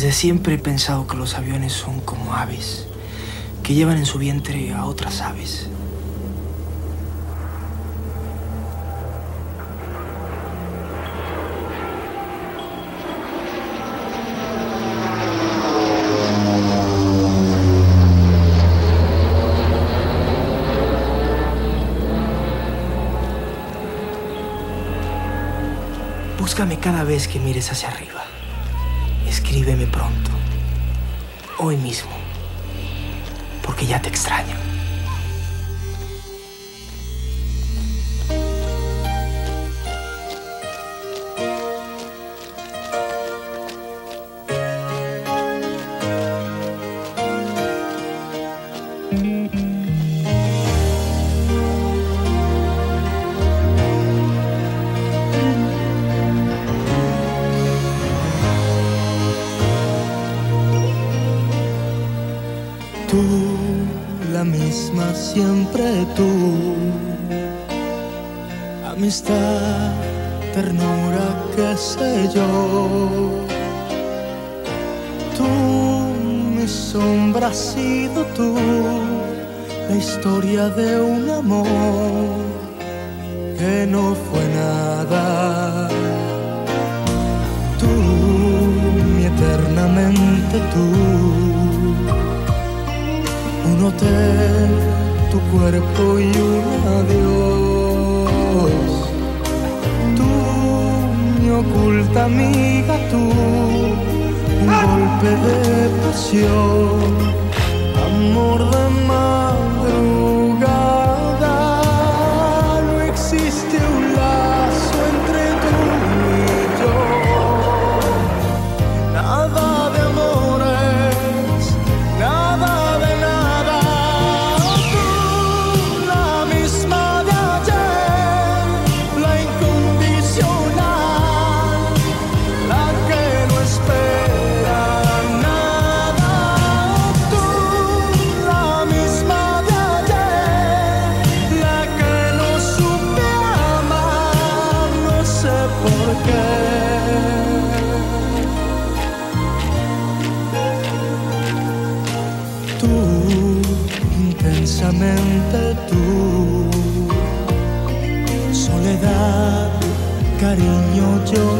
Desde siempre he pensado que los aviones son como aves, que llevan en su vientre a otras aves. Búscame cada vez que mires hacia arriba. Escríbeme pronto, hoy mismo, porque ya te extraño. la historia de un amor que no fue nada. Tú, mi eternamente tú, un hotel, tu cuerpo y un adiós. Tú, mi oculta amiga, tú, un golpe de pasión, amor de mar you.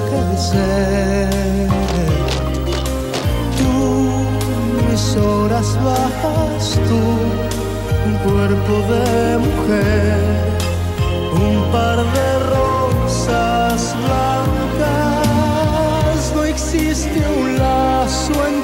crecer. Tú, mis horas bajas, tú, un cuerpo de mujer, un par de rosas blancas. No existe un lazo en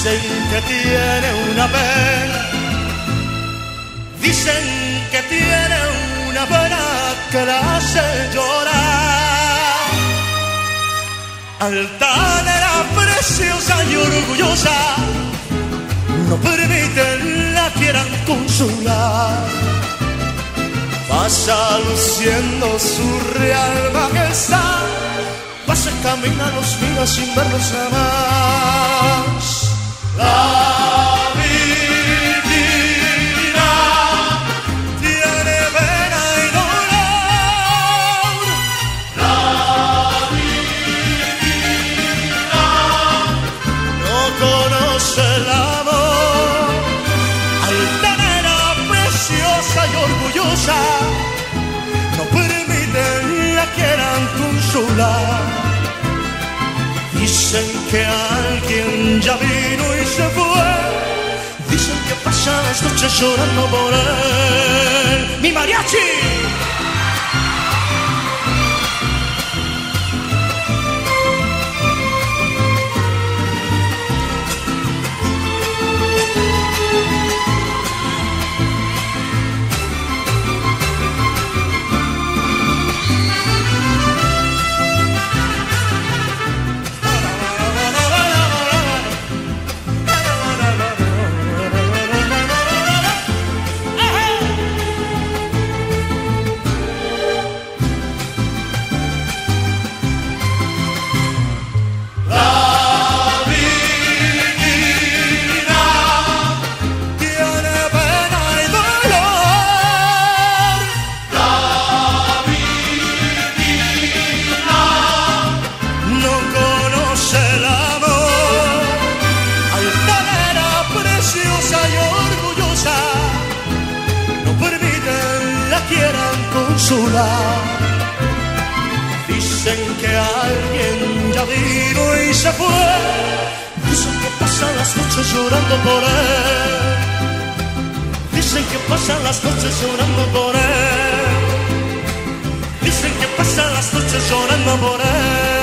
Dicen que tiene una pena, dicen que tiene una pena que la hace llorar. Altanera, preciosa y orgullosa, no permiten la quieran consolar. Pasa luciendo su real majestad, pasa camina los mira sin verlos jamás. No conoce el amor. Altanera, preciosa y orgullosa, no permiten la quieran consolar. Dicen que alguien ya vino y se fue. Dicen que pasan las noches llorando por él. ¡Mi mariachi! Dicen que alguien ya vino y se fue. Dicen que pasan las noches llorando por él. Dicen que pasan las noches llorando por él. Dicen que pasan las noches llorando por él.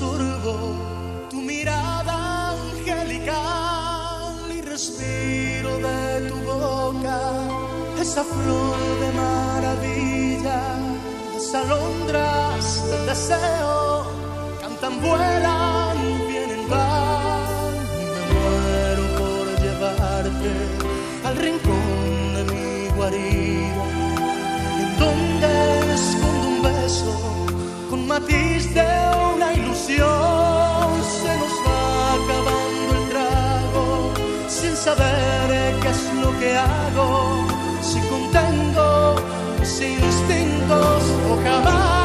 Tu mirada angelical y respiro de tu boca esa flor de maravilla, las alondras del deseo cantan, vuelan, vienen, van. Me muero por llevarte al rincón de mi guarida, en donde escondo un beso con matiz de ilusión. Se nos va acabando el trago sin saber qué es lo que hago, si contengo mis instintos o jamás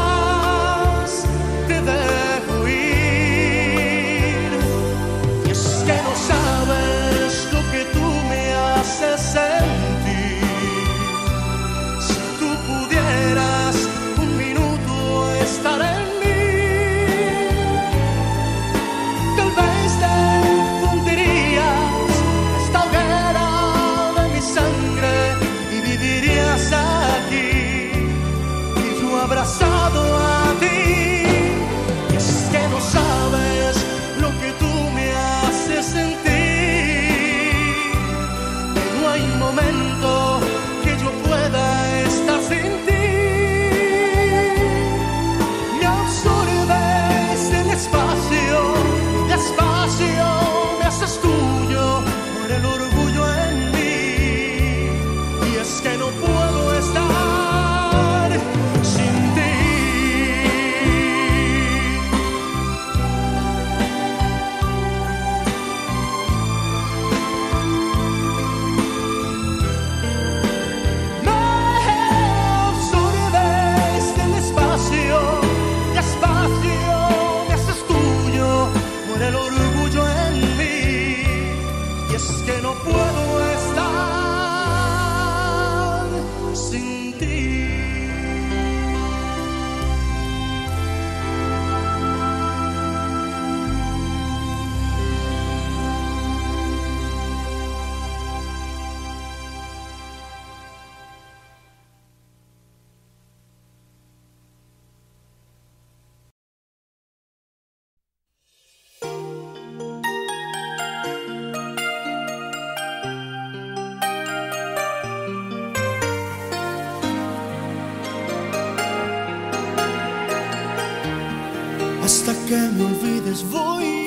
que me olvides voy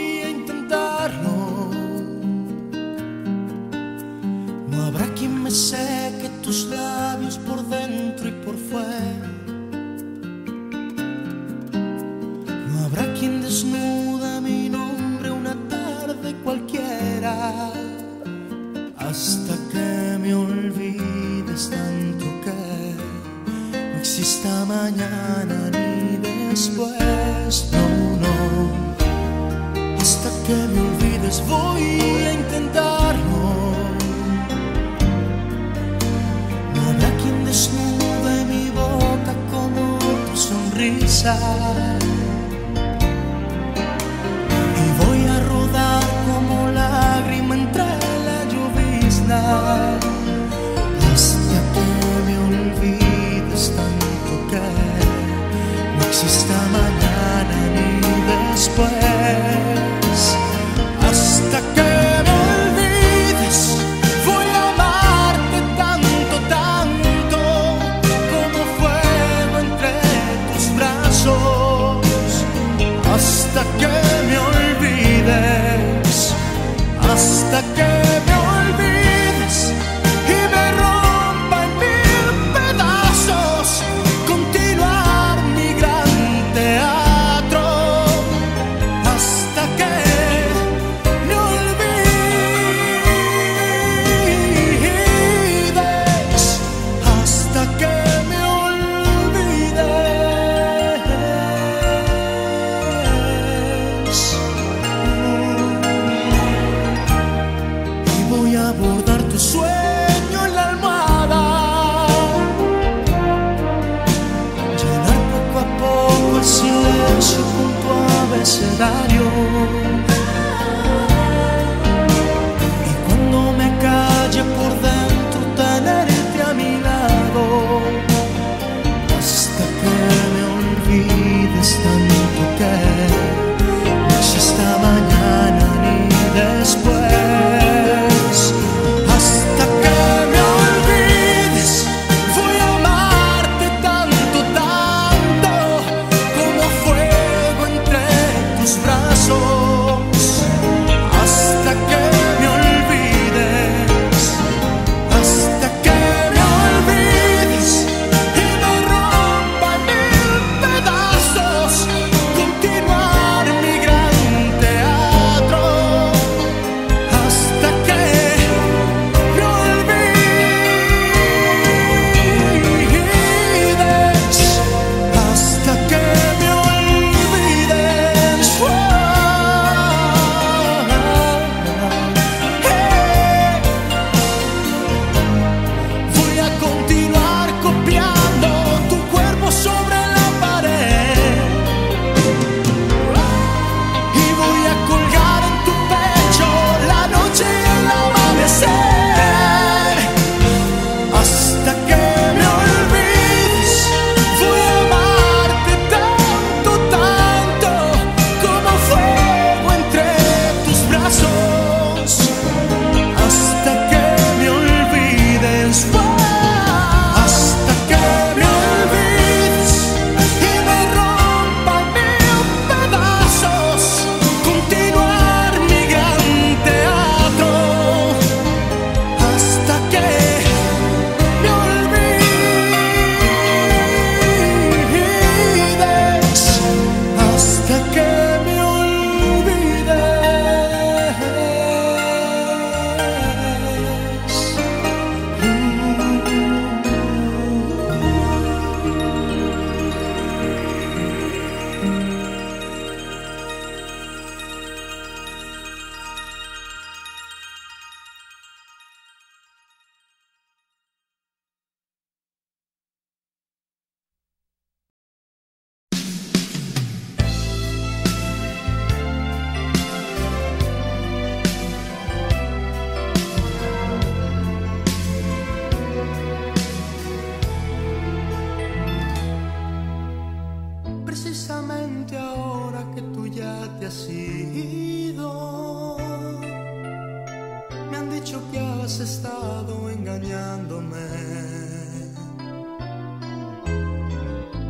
estado engañándome.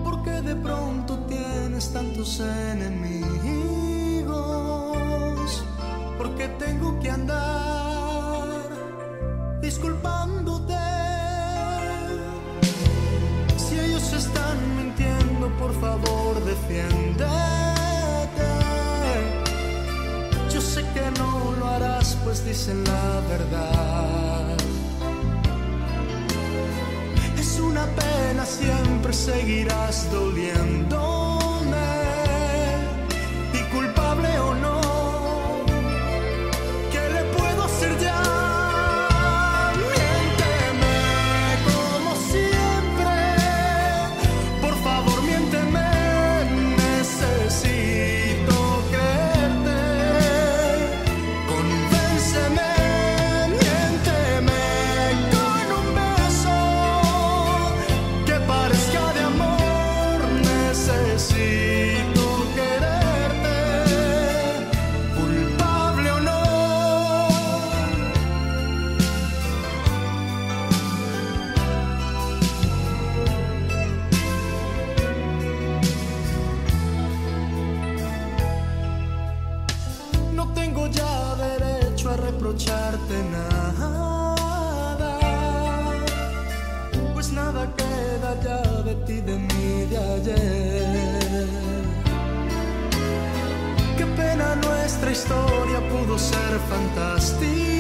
Porque de pronto tienes tantos enemigos. Porque tengo que andar disculpándote. Si ellos están mintiendo, por favor, defiéndete. Yo sé que no lo harás, pues dicen la verdad. siempre seguirás doliendo. de nada, pues nada queda ya de ti, de mí, de ayer. Qué pena nuestra historia pudo ser fantástica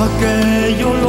Pensaba